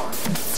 Hey,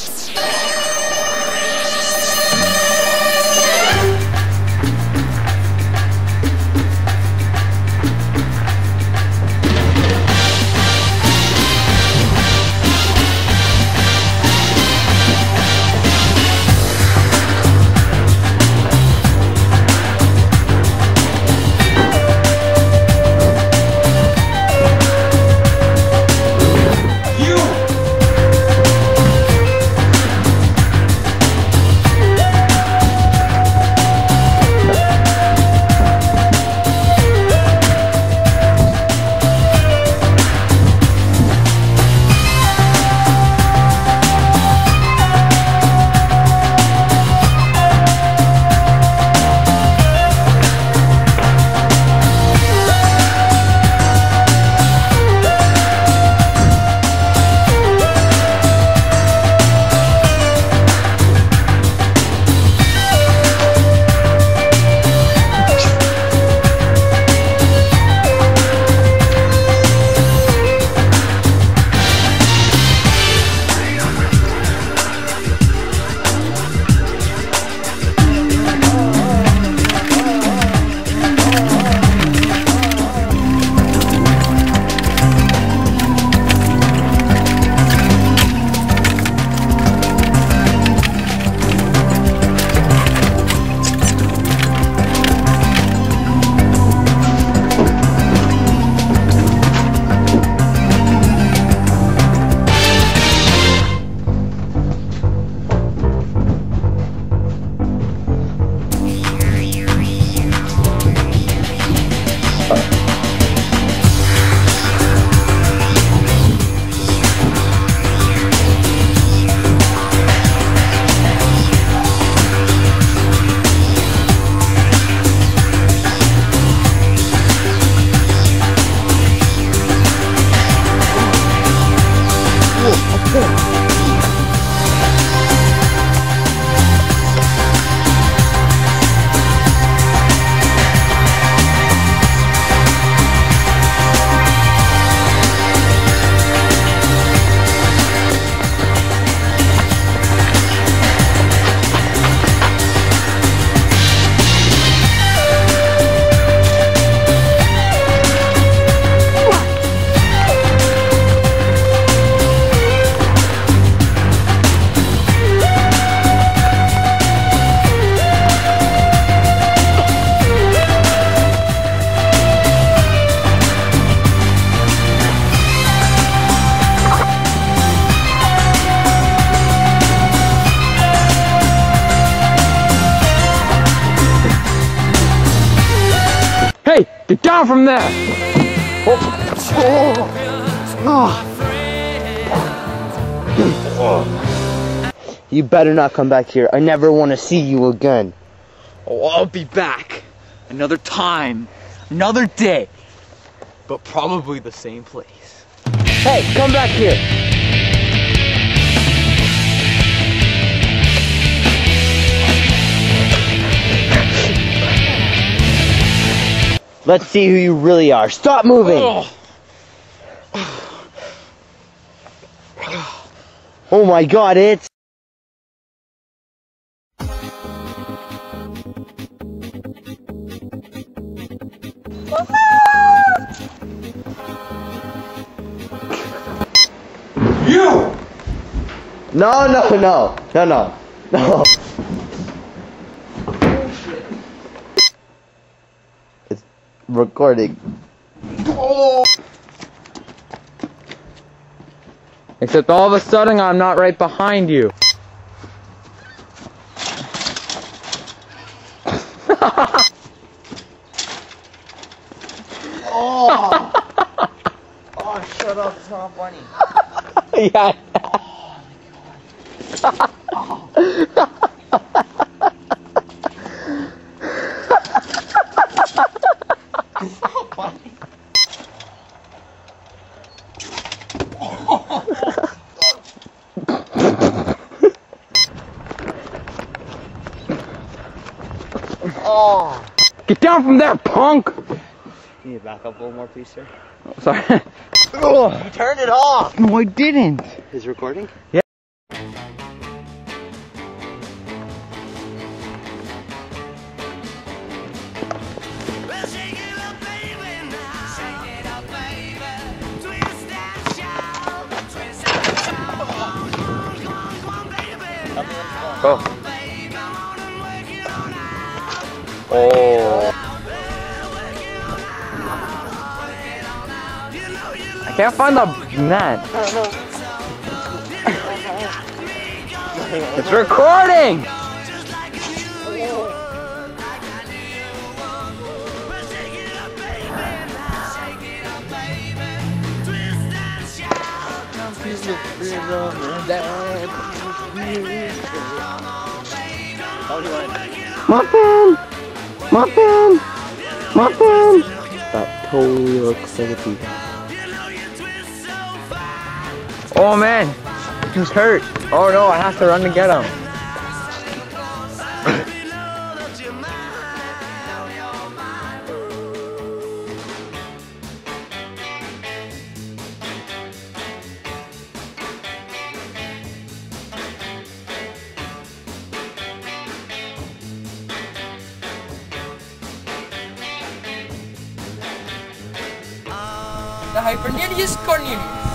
get down from there! Oh. Oh. Oh. You better not come back here. I never want to see you again. Oh, I'll be back. Another time, another day, but probably the same place. Hey, come back here. Let's see who you really are. Stop moving. Oh my god, it's You! No, no, no. No, no. No. It's recording. Oh. Except all of a sudden I'm not right behind you. oh. Oh, shut up. It's not funny. yeah. down from there, punk! Can you back up one more, piece, sir? Oh, sorry. you turned it off! No, I didn't! Is recording? Yeah. Oh. Oh. I can't find the net. It's recording! Muffin! Muffin! Muffin! That totally looks like a pizza. Oh man, he's hurt. Oh no, I have to run to get him. The Hyperneus Cornelius.